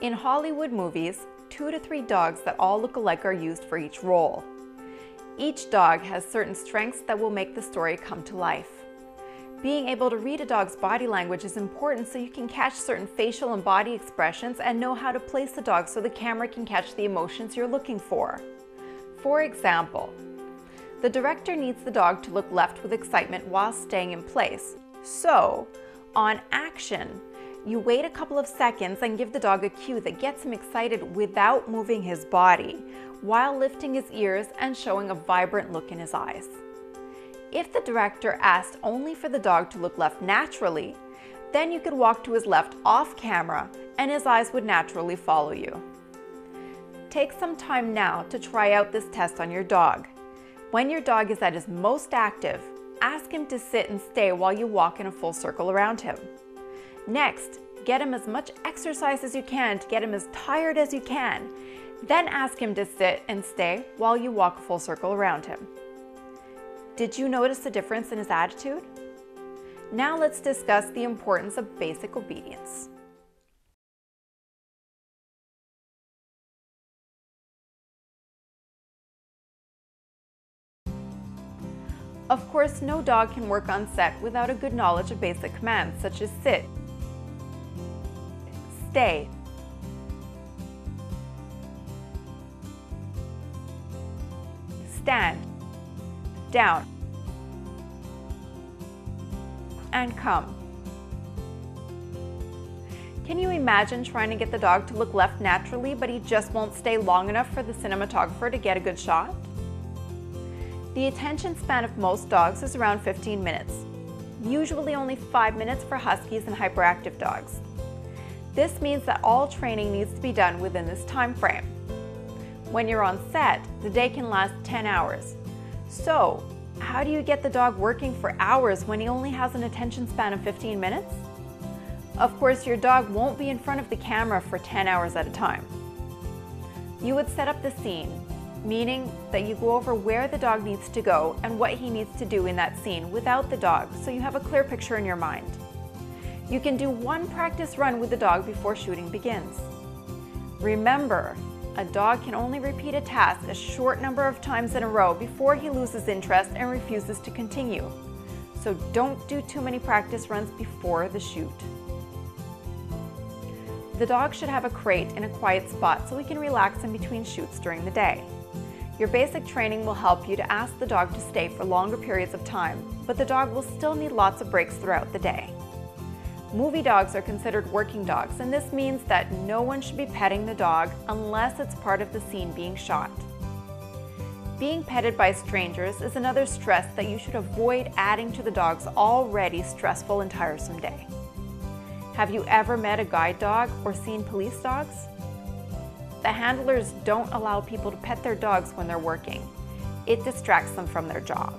In Hollywood movies, two to three dogs that all look alike are used for each role. Each dog has certain strengths that will make the story come to life. Being able to read a dog's body language is important so you can catch certain facial and body expressions and know how to place the dog so the camera can catch the emotions you're looking for. For example, the director needs the dog to look left with excitement while staying in place. So, on action, you wait a couple of seconds and give the dog a cue that gets him excited without moving his body, while lifting his ears and showing a vibrant look in his eyes. If the director asked only for the dog to look left naturally, then you could walk to his left off camera and his eyes would naturally follow you. Take some time now to try out this test on your dog. When your dog is at his most active, ask him to sit and stay while you walk in a full circle around him. Next, get him as much exercise as you can to get him as tired as you can. Then ask him to sit and stay while you walk a full circle around him. Did you notice a difference in his attitude? Now let's discuss the importance of basic obedience. Of course, no dog can work on set without a good knowledge of basic commands such as sit, stay, stand, down, and come. Can you imagine trying to get the dog to look left naturally, but he just won't stay long enough for the cinematographer to get a good shot? The attention span of most dogs is around 15 minutes, usually only 5 minutes for huskies and hyperactive dogs. This means that all training needs to be done within this time frame. When you're on set, the day can last 10 hours, so, how do you get the dog working for hours when he only has an attention span of 15 minutes? Of course, your dog won't be in front of the camera for 10 hours at a time. You would set up the scene, meaning that you go over where the dog needs to go and what he needs to do in that scene without the dog so you have a clear picture in your mind. You can do one practice run with the dog before shooting begins. Remember, a dog can only repeat a task a short number of times in a row before he loses interest and refuses to continue. So don't do too many practice runs before the shoot. The dog should have a crate in a quiet spot so he can relax in between shoots during the day. Your basic training will help you to ask the dog to stay for longer periods of time, but the dog will still need lots of breaks throughout the day. Movie dogs are considered working dogs, and this means that no one should be petting the dog unless it's part of the scene being shot. Being petted by strangers is another stress that you should avoid adding to the dog's already stressful and tiresome day. Have you ever met a guide dog or seen police dogs? The handlers don't allow people to pet their dogs when they're working. It distracts them from their job.